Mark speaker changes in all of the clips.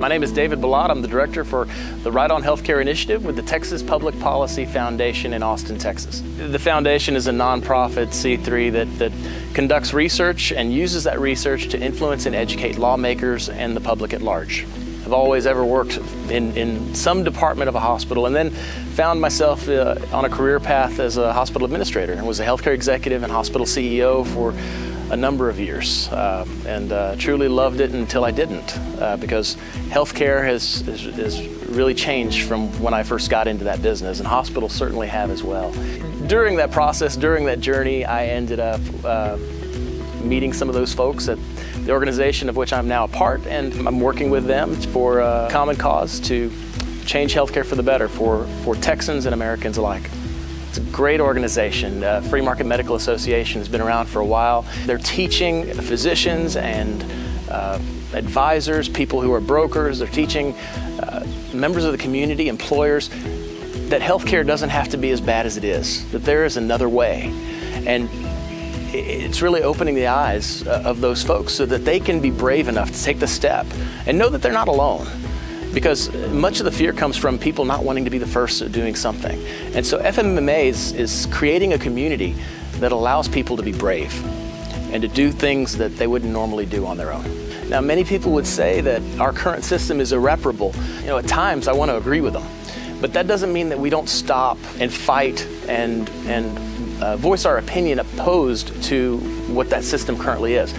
Speaker 1: My name is David Balat. I'm the director for the Right on Healthcare Initiative with the Texas Public Policy Foundation in Austin, Texas. The foundation is a nonprofit C3 that, that conducts research and uses that research to influence and educate lawmakers and the public at large. I've always ever worked in, in some department of a hospital and then found myself uh, on a career path as a hospital administrator and was a healthcare executive and hospital CEO for a number of years uh, and uh, truly loved it until I didn't uh, because healthcare has, has, has, really changed from when I first got into that business and hospitals certainly have as well. During that process, during that journey, I ended up uh, meeting some of those folks at the organization of which I'm now a part and I'm working with them for a common cause to change healthcare for the better for, for Texans and Americans alike. It's a great organization. Uh, Free Market Medical Association has been around for a while. They're teaching physicians and uh, advisors, people who are brokers, they're teaching uh, members of the community, employers, that healthcare doesn't have to be as bad as it is, that there is another way. And it's really opening the eyes uh, of those folks so that they can be brave enough to take the step and know that they're not alone because much of the fear comes from people not wanting to be the first at doing something. And so FMMA is, is creating a community that allows people to be brave and to do things that they wouldn't normally do on their own. Now, many people would say that our current system is irreparable. You know, at times I want to agree with them. But that doesn't mean that we don't stop and fight and, and uh, voice our opinion opposed to what that system currently is.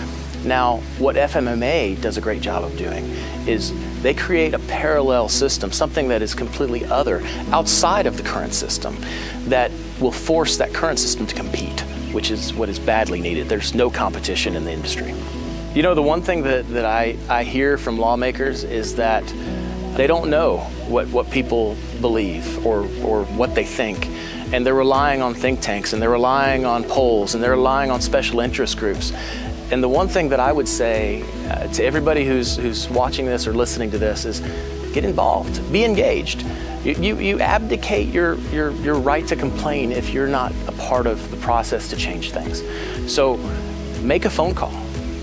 Speaker 1: Now, what FMMA does a great job of doing is they create a parallel system, something that is completely other, outside of the current system, that will force that current system to compete, which is what is badly needed. There's no competition in the industry. You know, the one thing that, that I, I hear from lawmakers is that they don't know what, what people believe or, or what they think. And they're relying on think tanks and they're relying on polls and they're relying on special interest groups. And the one thing that I would say uh, to everybody who's, who's watching this or listening to this is get involved, be engaged. You, you, you, abdicate your, your, your right to complain if you're not a part of the process to change things. So make a phone call,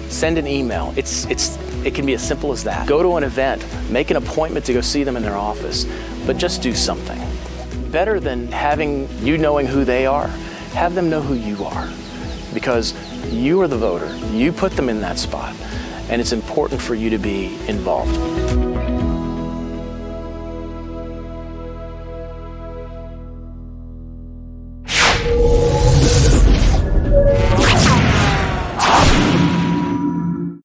Speaker 1: send an email. It's, it's, it can be as simple as that. Go to an event, make an appointment to go see them in their office, but just do something. Better than having you knowing who they are, have them know who you are because you are the voter. You put them in that spot, and it's important for you to be involved.